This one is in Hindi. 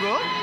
good?